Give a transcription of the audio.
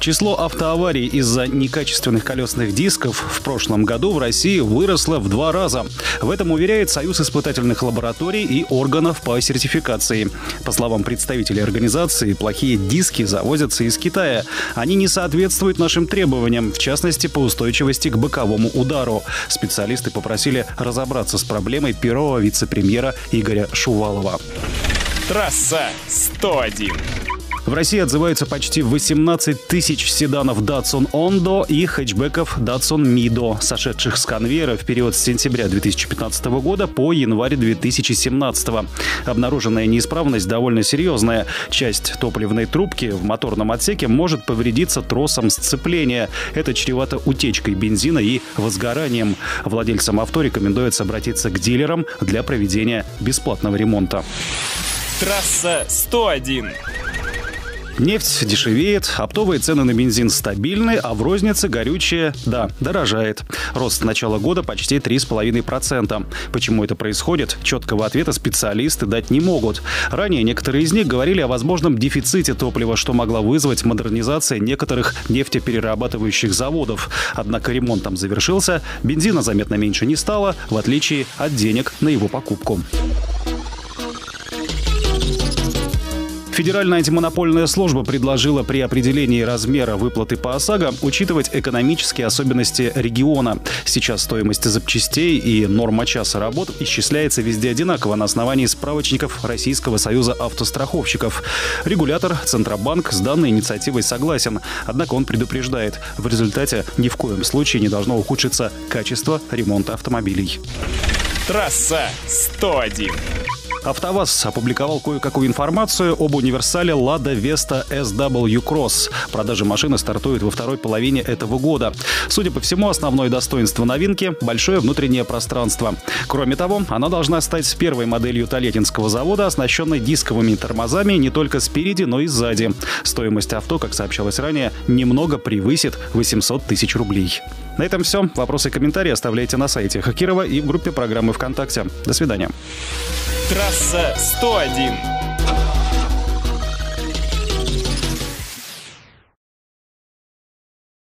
Число автоаварий из-за некачественных колесных дисков в прошлом году в России выросло в два раза. В этом уверяет Союз испытательных лабораторий и органов по сертификации. По словам представителей организации, плохие диски завозятся из Китая. Они не соответствуют нашим требованиям, в частности, по устойчивости к боковому удару. Специалисты попросили разобраться с проблемой первого вице-премьера Игоря Шувалова. Трасса 101. В России отзываются почти 18 тысяч седанов Datsun Ondo и хэтчбеков Datsun Mido, сошедших с конвейера в период с сентября 2015 года по январь 2017. Обнаруженная неисправность довольно серьезная. Часть топливной трубки в моторном отсеке может повредиться тросом сцепления. Это чревато утечкой бензина и возгоранием. Владельцам авто рекомендуется обратиться к дилерам для проведения бесплатного ремонта. Трасса 101. Нефть дешевеет, оптовые цены на бензин стабильны, а в рознице горючее, да, дорожает. Рост с начала года почти 3,5%. Почему это происходит, четкого ответа специалисты дать не могут. Ранее некоторые из них говорили о возможном дефиците топлива, что могла вызвать модернизация некоторых нефтеперерабатывающих заводов. Однако ремонт там завершился, бензина заметно меньше не стало, в отличие от денег на его покупку. Федеральная антимонопольная служба предложила при определении размера выплаты по ОСАГО учитывать экономические особенности региона. Сейчас стоимость запчастей и норма часа работ исчисляется везде одинаково на основании справочников Российского союза автостраховщиков. Регулятор Центробанк с данной инициативой согласен, однако он предупреждает, в результате ни в коем случае не должно ухудшиться качество ремонта автомобилей. Трасса 101. АвтоВАЗ опубликовал кое-какую информацию об универсале Lada Vesta SW Cross. Продажи машины стартуют во второй половине этого года. Судя по всему, основное достоинство новинки – большое внутреннее пространство. Кроме того, она должна стать первой моделью Толетинского завода, оснащенной дисковыми тормозами не только спереди, но и сзади. Стоимость авто, как сообщалось ранее, немного превысит 800 тысяч рублей. На этом все. Вопросы и комментарии оставляйте на сайте Хакирова и в группе программы ВКонтакте. До свидания. Трасса 101.